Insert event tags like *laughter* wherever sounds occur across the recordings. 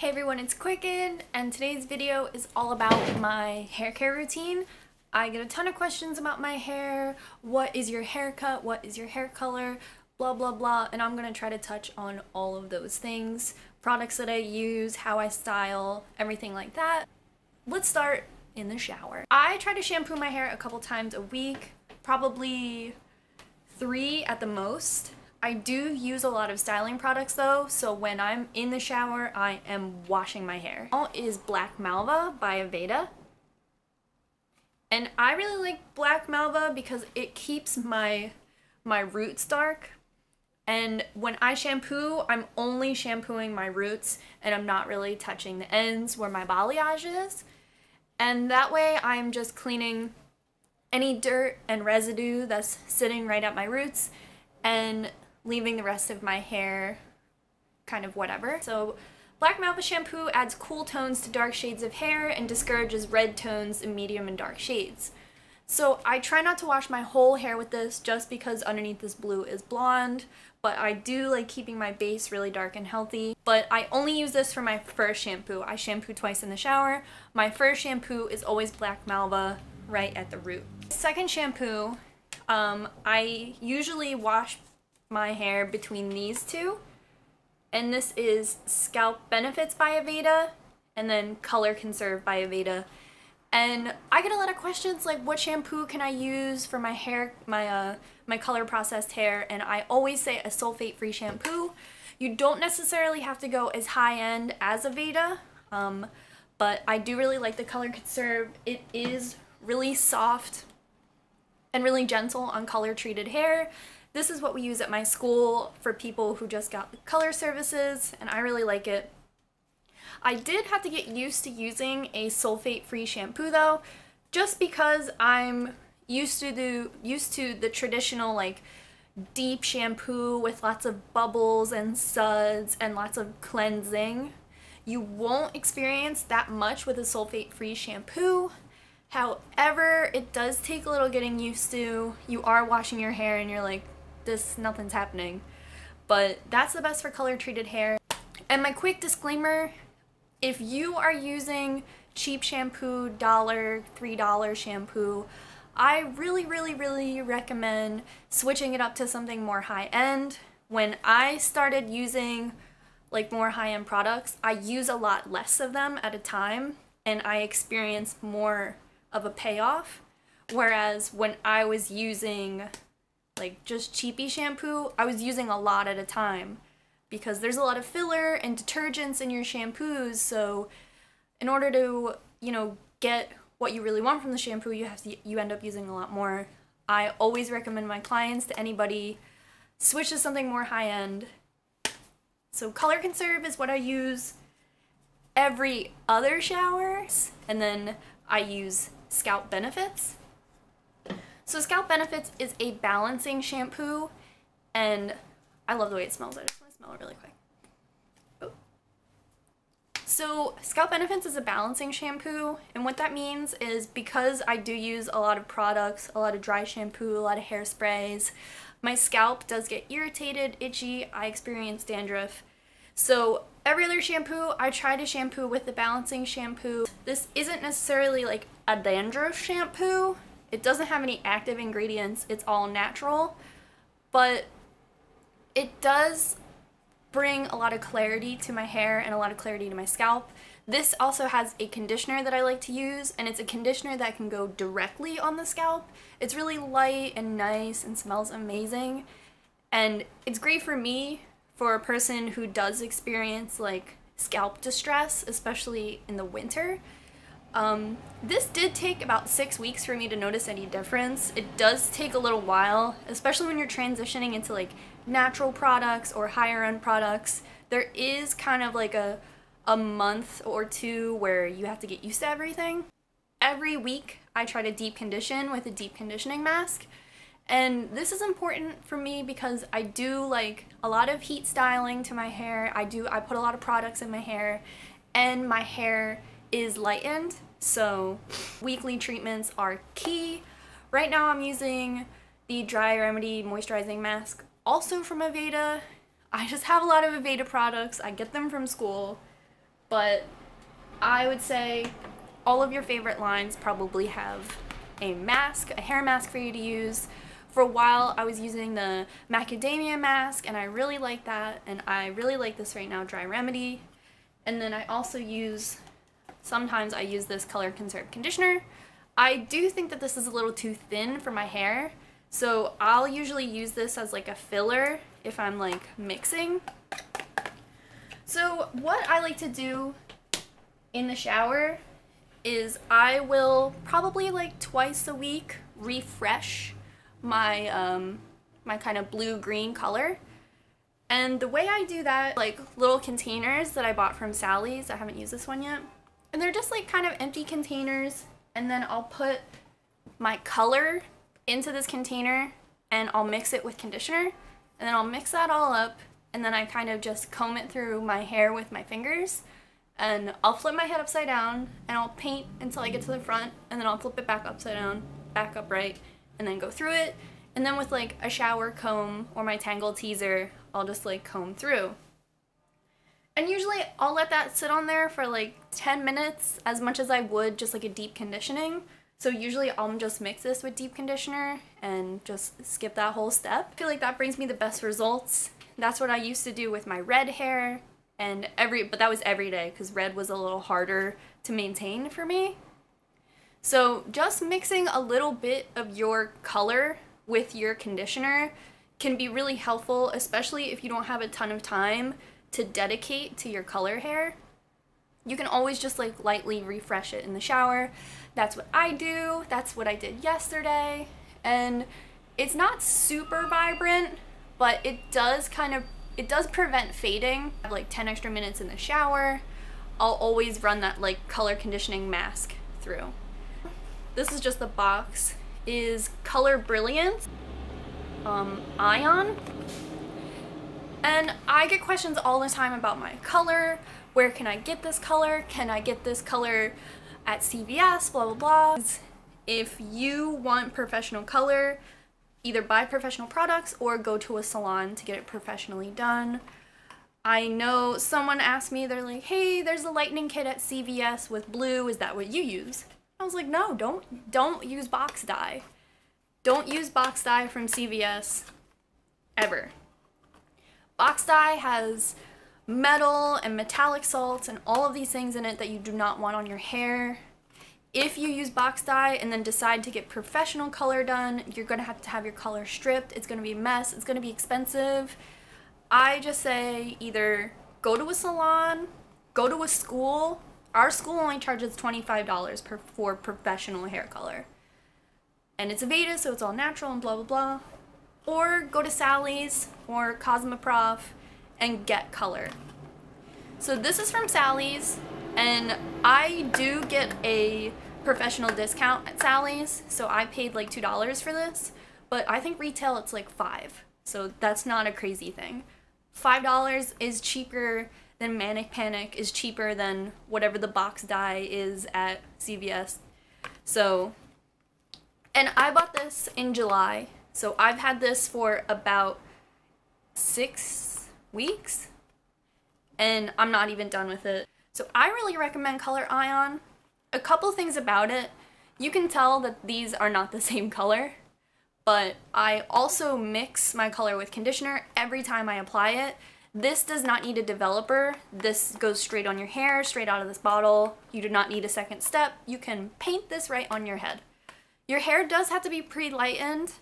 Hey everyone, it's Quicken, and today's video is all about my hair care routine. I get a ton of questions about my hair, what is your haircut, what is your hair color, blah blah blah, and I'm gonna try to touch on all of those things, products that I use, how I style, everything like that. Let's start in the shower. I try to shampoo my hair a couple times a week, probably three at the most. I do use a lot of styling products though, so when I'm in the shower, I am washing my hair. Is Black Malva by Aveda. And I really like Black Malva because it keeps my my roots dark. And when I shampoo, I'm only shampooing my roots and I'm not really touching the ends where my balayage is. And that way I'm just cleaning any dirt and residue that's sitting right at my roots and leaving the rest of my hair kind of whatever. So Black Malva shampoo adds cool tones to dark shades of hair and discourages red tones in medium and dark shades. So I try not to wash my whole hair with this just because underneath this blue is blonde, but I do like keeping my base really dark and healthy. But I only use this for my first shampoo. I shampoo twice in the shower. My first shampoo is always Black Malva right at the root. Second shampoo, um, I usually wash my hair between these two. And this is Scalp Benefits by Aveda and then Color Conserve by Aveda. And I get a lot of questions like what shampoo can I use for my hair, my uh, my color processed hair, and I always say a sulfate free shampoo. You don't necessarily have to go as high end as Aveda, um, but I do really like the Color Conserve. It is really soft and really gentle on color treated hair. This is what we use at my school for people who just got color services, and I really like it. I did have to get used to using a sulfate-free shampoo though, just because I'm used to the used to the traditional like deep shampoo with lots of bubbles and suds and lots of cleansing. You won't experience that much with a sulfate-free shampoo. However, it does take a little getting used to. You are washing your hair and you're like, this, nothing's happening. But that's the best for color treated hair. And my quick disclaimer, if you are using cheap shampoo, dollar, three dollar shampoo, I really, really, really recommend switching it up to something more high end. When I started using like more high end products, I use a lot less of them at a time and I experience more of a payoff. Whereas when I was using like just cheapy shampoo, I was using a lot at a time because there's a lot of filler and detergents in your shampoos. So in order to, you know, get what you really want from the shampoo, you have to you end up using a lot more. I always recommend my clients to anybody switch to something more high end. So color conserve is what I use every other showers and then I use scalp benefits so Scalp Benefits is a balancing shampoo, and I love the way it smells. I just want to smell it really quick. Oh. So Scalp Benefits is a balancing shampoo, and what that means is because I do use a lot of products, a lot of dry shampoo, a lot of hairsprays, my scalp does get irritated, itchy, I experience dandruff. So every other shampoo, I try to shampoo with the balancing shampoo. This isn't necessarily like a dandruff shampoo, it doesn't have any active ingredients, it's all natural, but it does bring a lot of clarity to my hair and a lot of clarity to my scalp. This also has a conditioner that I like to use, and it's a conditioner that can go directly on the scalp. It's really light and nice and smells amazing, and it's great for me, for a person who does experience like scalp distress, especially in the winter. Um, this did take about six weeks for me to notice any difference. It does take a little while, especially when you're transitioning into like natural products or higher end products. There is kind of like a, a month or two where you have to get used to everything. Every week I try to deep condition with a deep conditioning mask. And this is important for me because I do like a lot of heat styling to my hair. I do I put a lot of products in my hair and my hair is lightened, so weekly treatments are key. Right now I'm using the Dry Remedy Moisturizing Mask, also from Aveda. I just have a lot of Aveda products. I get them from school. but I would say all of your favorite lines probably have a mask, a hair mask for you to use. For a while, I was using the macadamia mask, and I really like that, and I really like this right now, Dry Remedy. And then I also use, sometimes I use this Color Conserve Conditioner. I do think that this is a little too thin for my hair, so I'll usually use this as like a filler if I'm like mixing. So what I like to do in the shower is I will probably like twice a week refresh my um, my kind of blue-green color. And the way I do that, like little containers that I bought from Sally's, I haven't used this one yet, and they're just like kind of empty containers, and then I'll put my color into this container and I'll mix it with conditioner, and then I'll mix that all up, and then I kind of just comb it through my hair with my fingers, and I'll flip my head upside down, and I'll paint until I get to the front, and then I'll flip it back upside down, back upright, and then go through it. And then with like a shower comb or my Tangle Teezer, I'll just like comb through. And usually I'll let that sit on there for like 10 minutes as much as I would just like a deep conditioning. So usually I'll just mix this with deep conditioner and just skip that whole step. I feel like that brings me the best results. That's what I used to do with my red hair and every but that was every day because red was a little harder to maintain for me. So just mixing a little bit of your color with your conditioner can be really helpful, especially if you don't have a ton of time to dedicate to your color hair. You can always just like lightly refresh it in the shower. That's what I do. That's what I did yesterday. And it's not super vibrant, but it does kind of it does prevent fading. Like 10 extra minutes in the shower. I'll always run that like color conditioning mask through. This is just the box. Is Color Brilliance um, Ion. And I get questions all the time about my color. Where can I get this color? Can I get this color at CVS? Blah, blah, blah. If you want professional color, either buy professional products or go to a salon to get it professionally done. I know someone asked me, they're like, hey, there's a lightning kit at CVS with blue. Is that what you use? I was like, no, don't don't use box dye. Don't use box dye from CVS ever. Box dye has metal and metallic salts and all of these things in it that you do not want on your hair. If you use box dye and then decide to get professional color done, you're going to have to have your color stripped. It's going to be a mess. It's going to be expensive. I just say either go to a salon, go to a school, our school only charges $25 per, for professional hair color. And it's Aveda, so it's all natural and blah, blah, blah. Or go to Sally's or Cosmoprof and get color. So this is from Sally's, and I do get a professional discount at Sally's, so I paid like $2 for this, but I think retail it's like 5 so that's not a crazy thing. $5 is cheaper than Manic Panic is cheaper than whatever the box dye is at CVS. So, and I bought this in July. So I've had this for about six weeks and I'm not even done with it. So I really recommend Color Ion. A couple things about it. You can tell that these are not the *laughs* same color, but I also mix my color with conditioner every time I apply it this does not need a developer. This goes straight on your hair, straight out of this bottle. You do not need a second step. You can paint this right on your head. Your hair does have to be pre-lightened.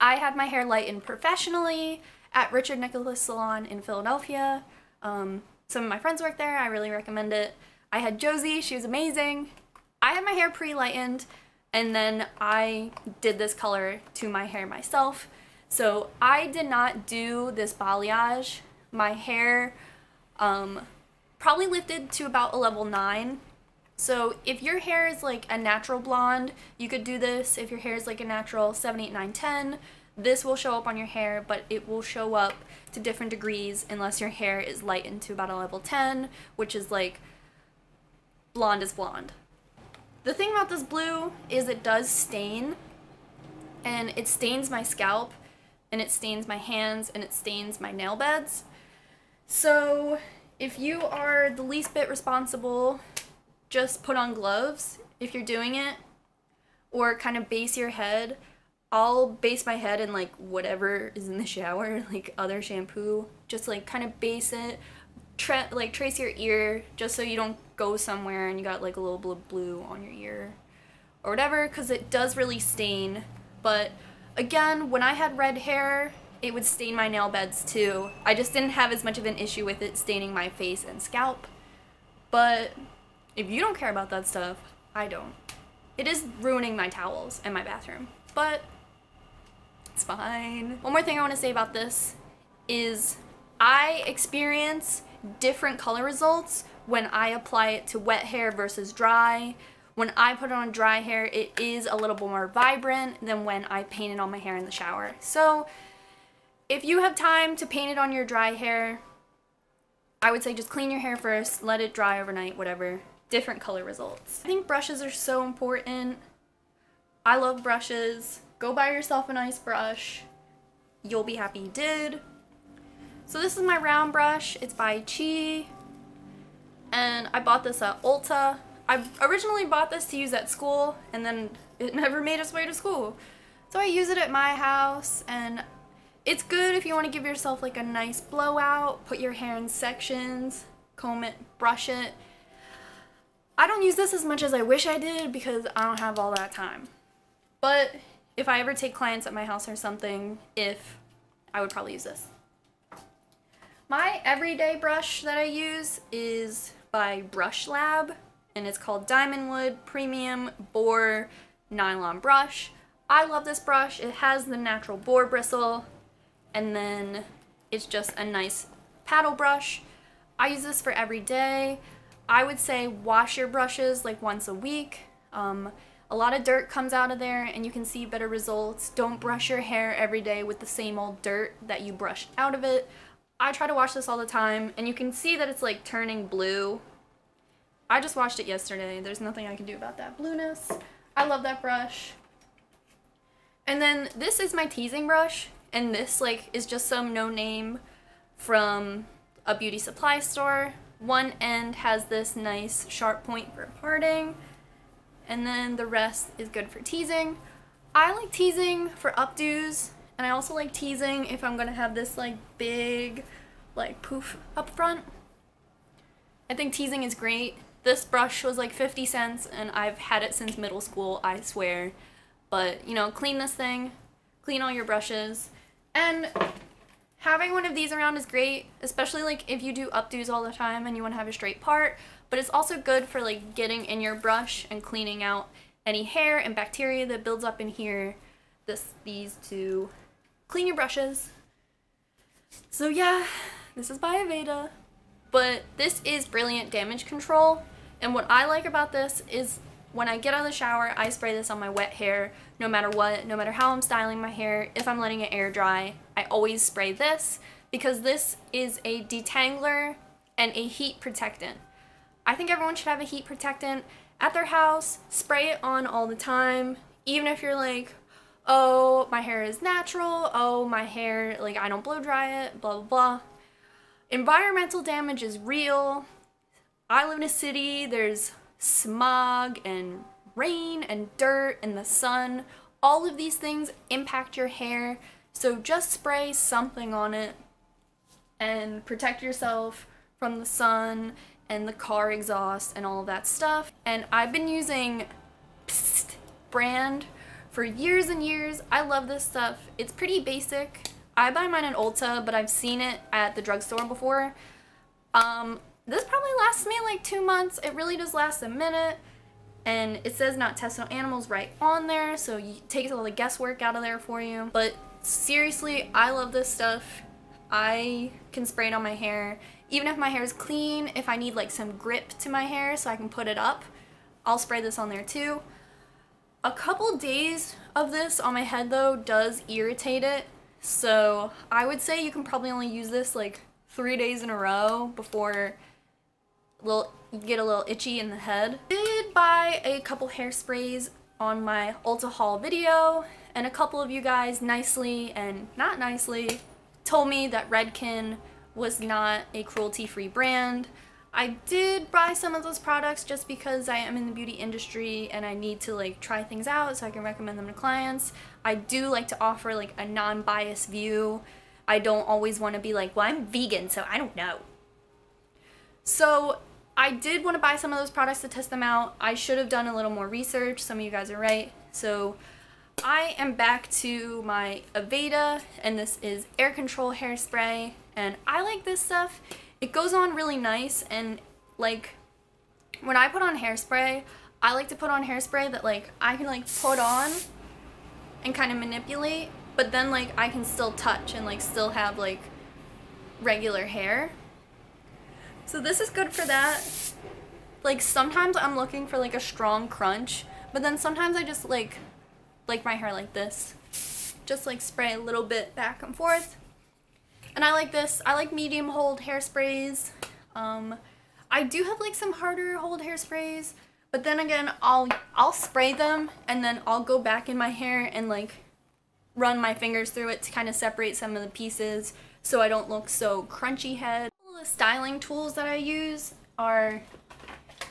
I had my hair lightened professionally at Richard Nicholas Salon in Philadelphia. Um, some of my friends work there. I really recommend it. I had Josie. She was amazing. I had my hair pre-lightened and then I did this color to my hair myself. So I did not do this balayage. My hair um, probably lifted to about a level 9. So if your hair is like a natural blonde, you could do this. If your hair is like a natural 7, 8, 9, 10, this will show up on your hair, but it will show up to different degrees unless your hair is lightened to about a level 10, which is like blonde is blonde. The thing about this blue is it does stain, and it stains my scalp, and it stains my hands and it stains my nail beds. So if you are the least bit responsible, just put on gloves if you're doing it or kind of base your head. I'll base my head in like whatever is in the shower, *laughs* like other shampoo. Just like kind of base it, tra- like trace your ear just so you don't go somewhere and you got like a little blue blue on your ear or whatever because it does really stain. But again, when I had red hair, it would stain my nail beds too. I just didn't have as much of an issue with it staining my face and scalp. But if you don't care about that stuff, I don't. It is ruining my towels and my bathroom, but it's fine. One more thing I want to say about this is I experience different color results when I apply it to wet hair versus dry. When I put it on dry hair, it is a little bit more vibrant than when I paint it on my hair in the shower. So if you have time to paint it on your dry hair, I would say just clean your hair first, let it dry overnight, whatever. Different color results. I think brushes are so important. I love brushes. Go buy yourself a nice brush. You'll be happy you did. So this is my round brush. It's by Chi. And I bought this at Ulta. I originally bought this to use at school and then *laughs* it never made its way to school. So I use it at my house and it's good if you want to give yourself like a nice blowout, put your hair in sections, comb it, brush it. I don't use this as much as I wish I did because I don't have all that time. But if I ever take clients at my house or something, if I would probably use this. My everyday brush that I use is by Brush Lab and it's called Diamondwood Premium Boar Nylon Brush. I love this brush. It has the natural boar bristle and then it's just a nice paddle brush. I use this for every day. I would say wash your brushes like once a week. Um, a lot of dirt comes out of there and you can see better results. Don't brush your hair every day with the same old dirt that you brushed out of it. I try to wash this all the time and you can see that it's like turning blue. I just washed it yesterday. There's nothing I can do about that blueness. I love that brush. And then this is my teasing brush and this like is just some no name from a beauty supply store. One end has this nice sharp point for parting and then the rest is good for teasing. I like teasing for updos and I also like teasing if I'm gonna have this like big like poof up front. I think teasing is great. This brush was like 50 cents and I've had it since middle school, I swear. But, you know, clean this thing, clean all your brushes, and having one of these around is great, especially like if you do updos all the time and you want to have a straight part, but it's also good for like getting in your brush and cleaning out any hair and bacteria that builds up in here. This these to clean your brushes. So yeah, this is by Aveda, but this is brilliant damage control. And what I like about this is when I get out of the shower, I spray this on my wet hair no matter what, no matter how I'm styling my hair, if I'm letting it air dry, I always spray this because this is a detangler and a heat protectant. I think everyone should have a heat protectant at their house, spray it on all the time, even if you're like, oh, my hair is natural, oh, my hair, like, I don't blow dry it, blah, blah, blah. Environmental damage is real. I live in a city, there's smog and rain and dirt and the sun. All of these things impact your hair, so just spray something on it and protect yourself from the sun and the car exhaust and all that stuff. And I've been using Psst brand for years and years. I love this stuff. It's pretty basic. I buy mine at Ulta, but I've seen it at the drugstore before. Um, this probably lasts me like two months. It really does last a minute. And it says not tested on animals right on there, so you takes all the guesswork out of there for you. But seriously, I love this stuff. I can spray it on my hair. Even if my hair is clean, if I need like some grip to my hair so I can put it up, I'll spray this on there too. A couple days of this on my head though does irritate it. So I would say you can probably only use this like three days in a row before little get a little itchy in the head. Did buy a couple hairsprays on my Ulta haul video and a couple of you guys nicely and not nicely told me that Redken was not a cruelty-free brand. I did buy some of those products just because I am in the beauty industry and I need to like try things out so I can recommend them to clients. I do like to offer like a non-biased view. I don't always want to be like, well, I'm vegan, so I don't know. So I did want to buy some of those products to test them out. I should have done a little more research. Some of you guys are right. So I am back to my Aveda and this is air control hairspray and I like this stuff. It goes on really nice and like when I put on hairspray, I like to put on hairspray that like I can like put on and kind of manipulate, but then like I can still touch and like still have like regular hair. So this is good for that. Like sometimes I'm looking for like a strong crunch, but then sometimes I just like like my hair like this. Just like spray a little bit back and forth. And I like this. I like medium hold hairsprays. Um, I do have like some harder hold hairsprays, but then again, I'll I'll spray them and then I'll go back in my hair and like run my fingers through it to kind of separate some of the pieces so I don't look so crunchy head styling tools that I use are,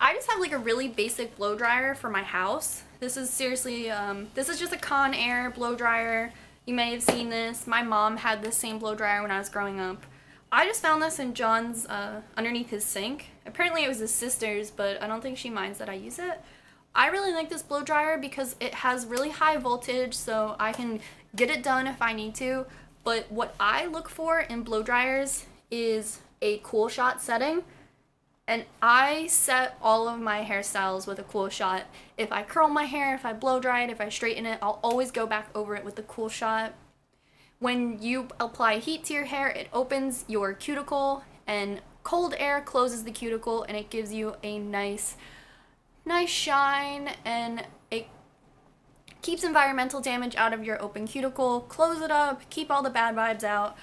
I just have like a really basic blow dryer for my house. This is seriously, um, this is just a Conair blow dryer. You may have seen this. My mom had the same blow dryer when I was growing up. I just found this in John's, uh, underneath his sink. Apparently it was his sister's, but I don't think she minds that I use it. I really like this blow dryer because it has really high voltage so I can get it done if I need to. But what I look for in blow dryers is a cool shot setting and I set all of my hairstyles with a cool shot. If I curl my hair, if I blow dry it, if I straighten it, I'll always go back over it with the cool shot. When you apply heat to your hair, it opens your cuticle and cold air closes the cuticle and it gives you a nice nice shine and it keeps environmental damage out of your open cuticle, close it up, keep all the bad vibes out.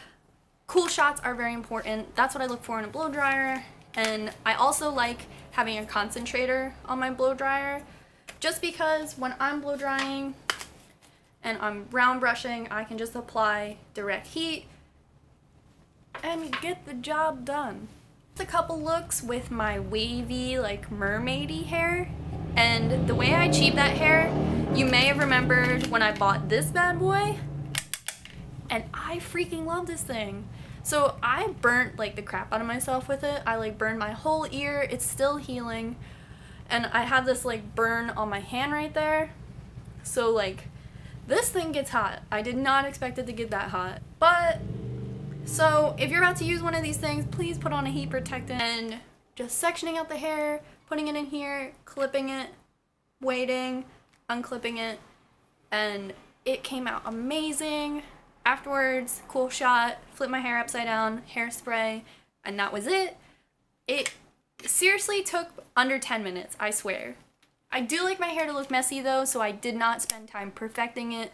Cool shots are very important. That's what I look for in a blow dryer. And I also like having a concentrator on my blow dryer just because when I'm blow drying and I'm round brushing, I can just apply direct heat and get the job done. A couple looks with my wavy, like mermaidy hair. And the way I achieved that hair, you may have remembered when I bought this bad boy. And I freaking love this thing. So I burnt like the crap out of myself with it. I like burned my whole ear. It's still healing. And I have this like burn on my hand right there. So like this thing gets hot. I did not expect it to get that hot. But so if you're about to use one of these things, please put on a heat protectant and just sectioning out the hair, putting it in here, clipping it, waiting, unclipping it, and it came out amazing afterwards, cool shot, flip my hair upside down, hairspray, and that was it. It seriously took under 10 minutes, I swear. I do like my hair to look messy though, so I did not spend time perfecting it.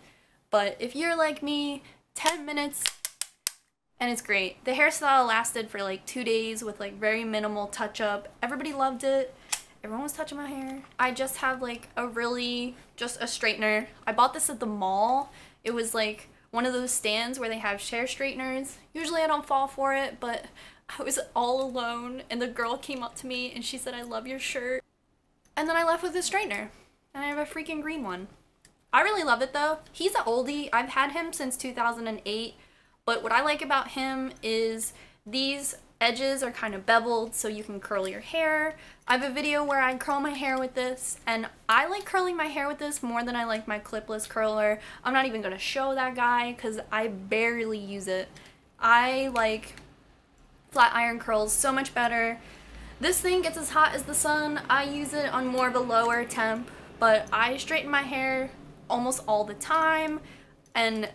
But if you're like me, 10 minutes and it's great. The hairstyle lasted for like two days with like very minimal touch up. Everybody loved it. Everyone was touching my hair. I just have like a really, just a straightener. I bought this at the mall. It was like one of those stands where they have hair straighteners. Usually I don't fall for it, but I was all alone and the girl came up to me and she said, I love your shirt. And then I left with a straightener and I have a freaking green one. I really love it though. He's an oldie. I've had him since 2008, but what I like about him is these edges are kind of beveled so you can curl your hair. I have a video where I curl my hair with this and I like curling my hair with this more than I like my clipless curler. I'm not even going to show that guy because I barely use it. I like flat iron curls so much better. This thing gets as hot as the sun. I use it on more of a lower temp, but I straighten my hair almost all the time and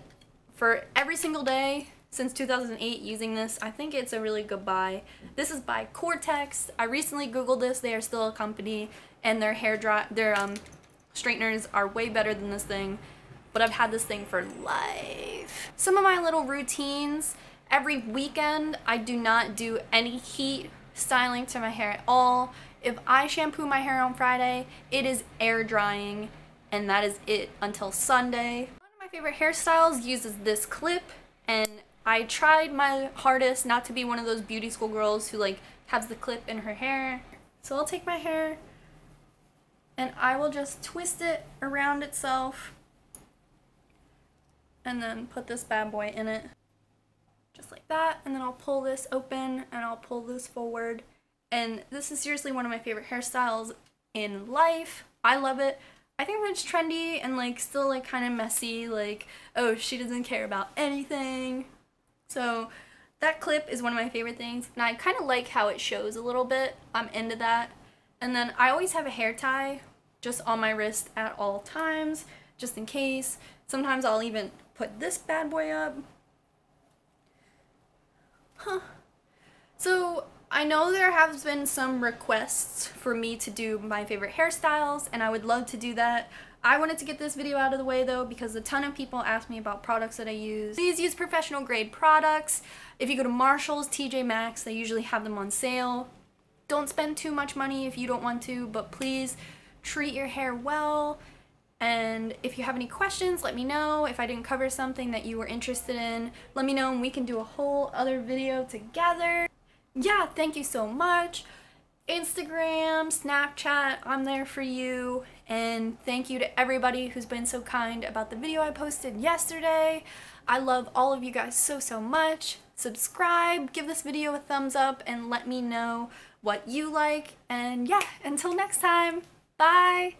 for every single day since 2008 using this. I think it's a really good buy. This is by Cortex. I recently googled this. They are still a company and their hair dry their um straighteners are way better than this thing. But I've had this thing for life. Some of my little routines. Every weekend I do not do any heat styling to my hair at all. If I shampoo my hair on Friday, it is air drying and that is it until Sunday. One of my favorite hairstyles uses this clip and I tried my hardest not to be one of those beauty school girls who like has the clip in her hair. So I'll take my hair and I will just twist it around itself and then put this bad boy in it just like that and then I'll pull this open and I'll pull this forward and this is seriously one of my favorite hairstyles in life. I love it. I think it's trendy and like still like kind of messy like oh she doesn't care about anything. So that clip is one of my favorite things and I kind of like how it shows a little bit. I'm into that. And then I always have a hair tie just on my wrist at all times just in case. Sometimes I'll even put this bad boy up. Huh. So I know there have been some requests for me to do my favorite hairstyles and I would love to do that. I wanted to get this video out of the way though because a ton of people ask me about products that I use. Please use professional grade products. If you go to Marshall's, TJ Maxx, they usually have them on sale. Don't spend too much money if you don't want to, but please treat your hair well. And if you have any questions, let me know. If I didn't cover something that you were interested in, let me know and we can do a whole other video together yeah, thank you so much. Instagram, Snapchat, I'm there for you. And thank you to everybody who's been so kind about the video I posted yesterday. I love all of you guys so, so much. Subscribe, give this video a thumbs up, and let me know what you like. And yeah, until next time, bye!